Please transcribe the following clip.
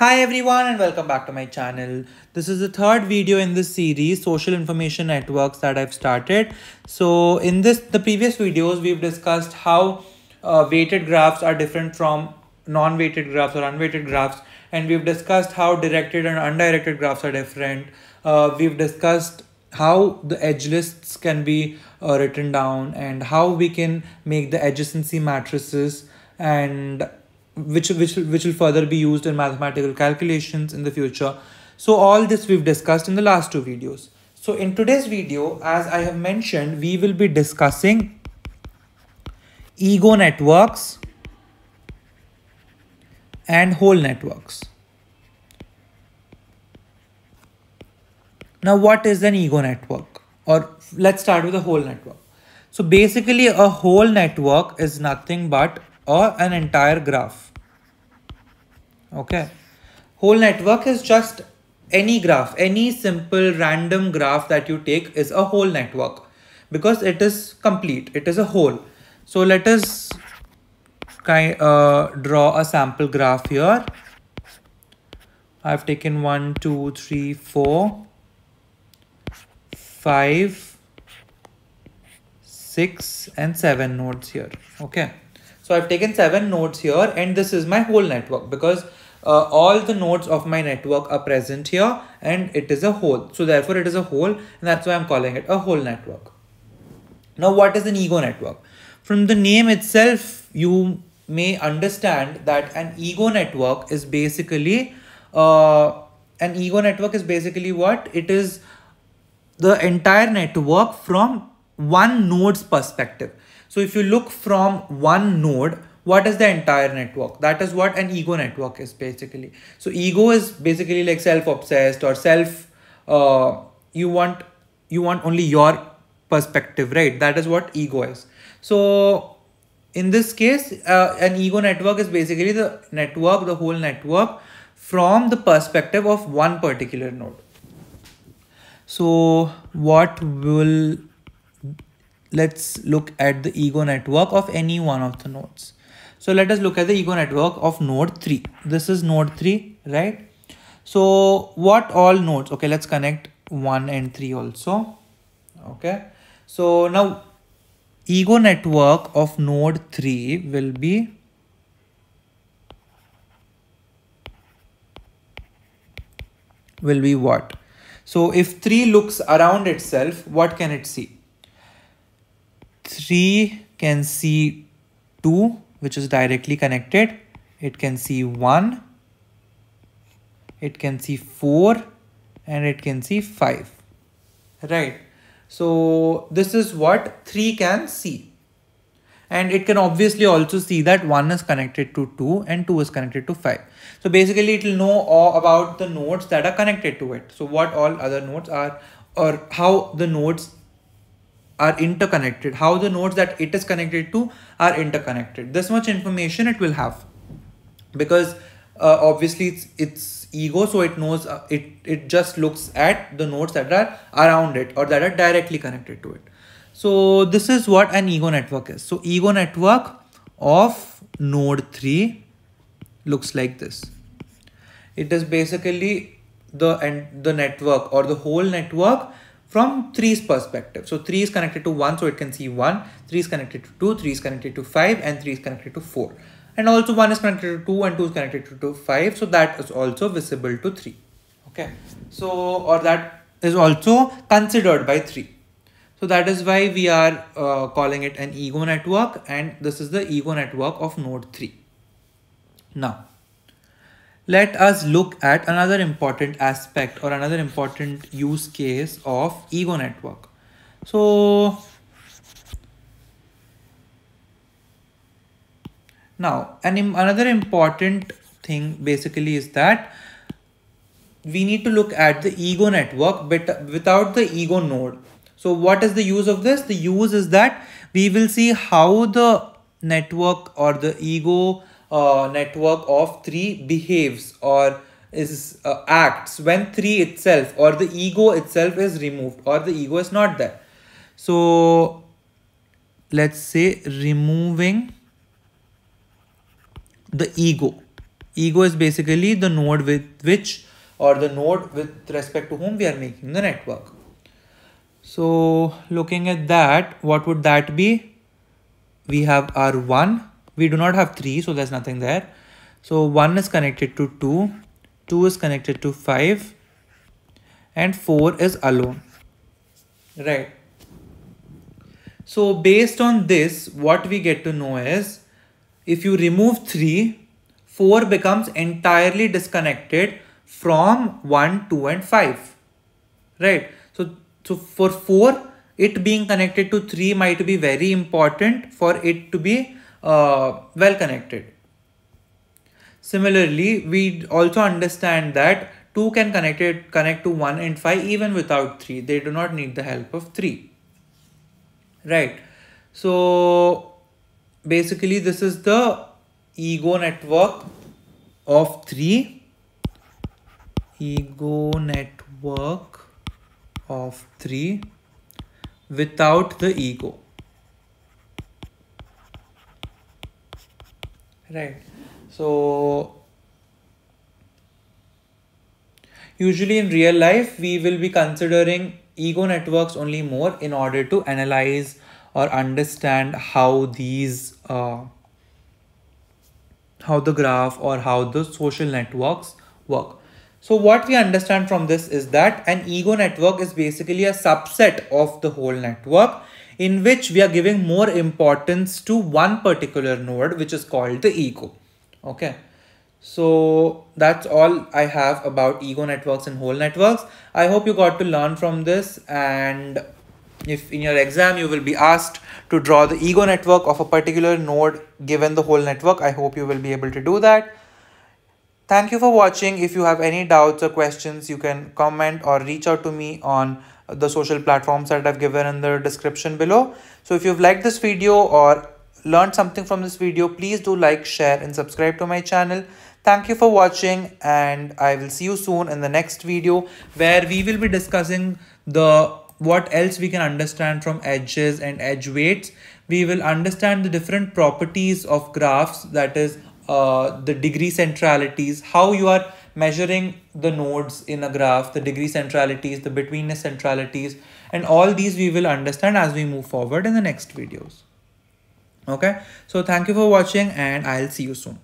Hi everyone and welcome back to my channel. This is the third video in this series, social information networks that I've started. So in this, the previous videos, we've discussed how uh, weighted graphs are different from non-weighted graphs or unweighted graphs. And we've discussed how directed and undirected graphs are different. Uh, we've discussed how the edge lists can be uh, written down and how we can make the adjacency matrices and which which which will further be used in mathematical calculations in the future. So all this we've discussed in the last two videos. So in today's video as i have mentioned we will be discussing ego networks and whole networks. Now what is an ego network? Or let's start with a whole network. So basically a whole network is nothing but or an entire graph okay whole network is just any graph any simple random graph that you take is a whole network because it is complete it is a whole so let us uh, draw a sample graph here I've taken one, two, three, four, five, six, and seven nodes here. Okay. So I've taken seven nodes here and this is my whole network because uh, all the nodes of my network are present here and it is a whole. So therefore it is a whole and that's why I'm calling it a whole network. Now what is an ego network? From the name itself, you may understand that an ego network is basically, uh, an ego network is basically what? It is the entire network from one node's perspective. So if you look from one node, what is the entire network? That is what an ego network is basically. So ego is basically like self-obsessed or self uh, you want you want only your perspective right? That is what ego is. So in this case uh, an ego network is basically the network the whole network from the perspective of one particular node. So what will let's look at the ego network of any one of the nodes so let us look at the ego network of node 3. This is node 3, right? So what all nodes? Okay, let's connect 1 and 3 also. Okay. So now ego network of node 3 will be will be what? So if 3 looks around itself, what can it see? 3 can see 2 which is directly connected. It can see 1, it can see 4 and it can see 5. Right. So this is what 3 can see. And it can obviously also see that 1 is connected to 2 and 2 is connected to 5. So basically it will know all about the nodes that are connected to it. So what all other nodes are or how the nodes are interconnected, how the nodes that it is connected to are interconnected. This much information it will have. Because uh, obviously it's, it's ego so it knows uh, it it just looks at the nodes that are around it or that are directly connected to it. So this is what an ego network is. So ego network of node 3 looks like this. It is basically the and the network or the whole network from 3's perspective. So 3 is connected to 1, so it can see 1, 3 is connected to 2, 3 is connected to 5, and 3 is connected to 4. And also 1 is connected to 2 and 2 is connected to 5, so that is also visible to 3. Okay, so or that is also considered by 3. So that is why we are uh, calling it an ego network and this is the ego network of node 3. Now, let us look at another important aspect or another important use case of ego network. So now an, another important thing basically is that we need to look at the ego network but without the ego node. So what is the use of this? The use is that we will see how the network or the ego network of 3 behaves or is uh, acts when 3 itself or the ego itself is removed or the ego is not there. So let's say removing the ego ego is basically the node with which or the node with respect to whom we are making the network. So looking at that, what would that be? We have R1. We do not have 3, so there's nothing there. So 1 is connected to 2, 2 is connected to 5, and 4 is alone. Right. So based on this, what we get to know is if you remove 3, 4 becomes entirely disconnected from 1, 2 and 5. Right. So, so for 4, it being connected to 3 might be very important for it to be uh, well connected. Similarly, we also understand that 2 can connect it connect to 1 and 5 even without 3 they do not need the help of 3 right. So basically this is the ego network of 3 ego network of 3 without the ego right so Usually in real life, we will be considering ego networks only more in order to analyze or understand how these, uh, how the graph or how the social networks work. So what we understand from this is that an ego network is basically a subset of the whole network in which we are giving more importance to one particular node, which is called the ego. Okay. So that's all I have about ego networks and whole networks. I hope you got to learn from this and if in your exam you will be asked to draw the ego network of a particular node given the whole network, I hope you will be able to do that. Thank you for watching. If you have any doubts or questions, you can comment or reach out to me on the social platforms that I've given in the description below. So if you've liked this video or learned something from this video, please do like, share and subscribe to my channel. Thank you for watching and I will see you soon in the next video where we will be discussing the what else we can understand from edges and edge weights. We will understand the different properties of graphs that is uh, the degree centralities, how you are measuring the nodes in a graph, the degree centralities, the betweenness centralities, and all these we will understand as we move forward in the next videos. Okay, so thank you for watching and I'll see you soon.